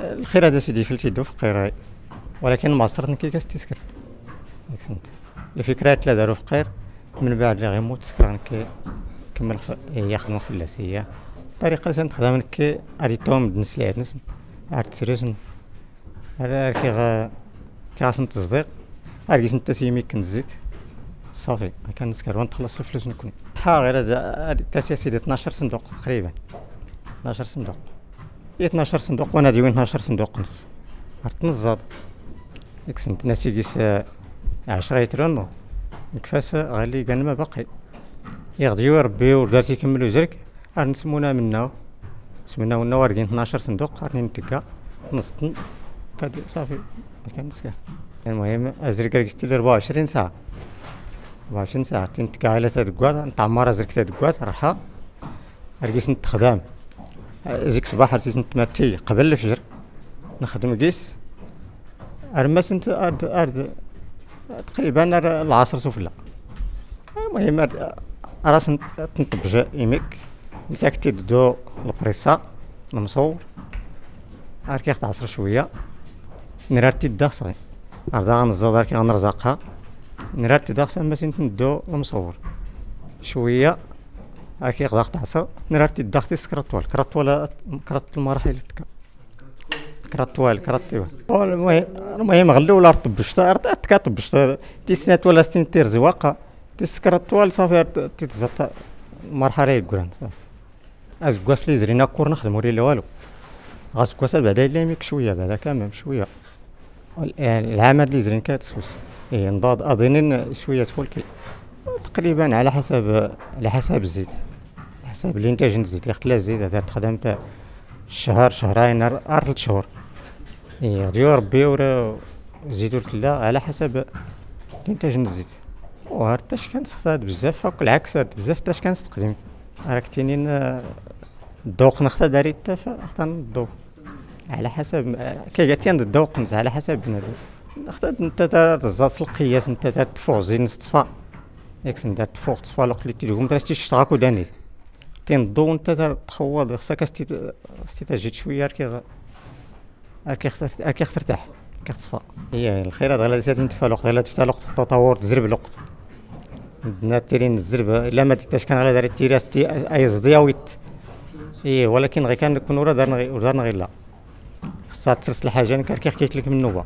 الخيرات سيدي في التيدو في قيراي. ولكن معصرتنا كي كاستسكر ياك سنت. الفكرات لا داروا في قير من بعد اللي غيموت تسكر كي كمل إيه، يخدم خلاسية طريقة سنت خدمنا كي اريتوم بنسلات نسن عرفت سيريسن كي غا كي غا سنت الزيق اريسن تسيمي كنزيت صافي كنسكر ونتخلص الفلوس نكون. ها غير هذا تاسيا سيدي 12 صندوق تقريبا. 12 صندوق. 12 صندوق وأنا ديوين 12 صندوق نص. تنزاد ديك سنت ناسي كيس 10 يترون كفاس غالي كان ما باقي. يغديو ربي ودارتي يكملوا زرك. راه نسمونا منا سمونا ونا واردين 12 صندوق راني نتكا نص. صافي ما كان نسكر المهم ازرك قلت 24 ساعة. 24 ساعة تنتكا على تدكوات نتعمر ازرك تدكوات راحه رقيس نتخدم. زيك صباح رسيت نتماتي قبل الفجر نخدم قيس. ارمس أنت ارد ارد تقريبا العصر سفلى المهم راس تنطبج يمك مساكتي دو البريسا المصور. كيخت عصر شوية. نرارتي الداخل أردا غنزاد كي غنرزقها نرارتي الداخل ما ندو المصور شوية. هاكي غدا عصر. نرارتي الداخل سكرات كراتوال كرات المراحل تكا كراتوال كراتوال المهم المهم غلو ولا طبشت تكا طبشت تيسنات ولا ستين تير زواقة. تسكرات طوال صافي تتزط مرحلة يقولان صافي ازكواس لي زرينا كور نخدمو لي والو. غاسكواس بعدا الا شوية بعدا كامل شوية العمل اللي زرين كاتسوس إيه نضاد اظن شوية فولكي تقريبا على حسب على حسب الزيت. على حسب الانتاج الزيت. اللي خلا الزيت هذا تخدمت شهر شهرين ار ثلاث شهور. إيه غديو ربي ورا زيدو لا على حسب الانتاج الزيت. وهاد تاش كنستخدم بزاف فوق العكس بزاف تاش كنستخدم راك تينين الذوق نختار داري حتى اختار الذوق. على حسب كي عند الذوق على حسب بنادم. اختار انت تزاز القياس انت تفوق زين صفا ياك سنت تفوق صفا لو قلت لهم درستي شتراكو داني تنضو انت تخوض خصك استي تجي شوية كي كي اخترت كي اخترتاح كتصفى هي الخير هذا غلا سيتم تفالق غلا تفتالق التطور تزرب الوقت. عندنا تيرين الزربه إلا ما ديتاش كان غير داري تيراس أي زضياويت إيه ولكن غير كان نكون ورا دارنا غير لا. خصها ترسل حاجة أنا كيف حكيت لك من نوبة.